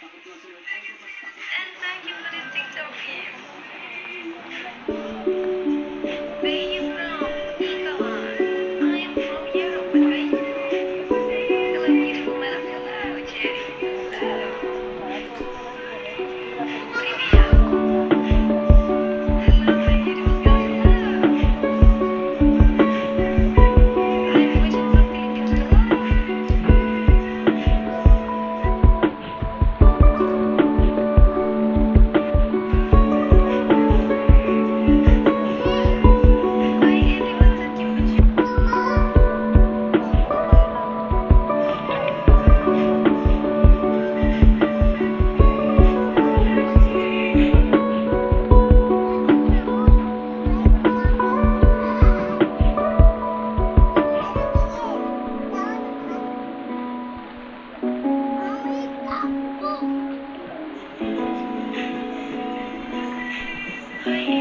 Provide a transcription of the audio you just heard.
Vamos a hacer Bye.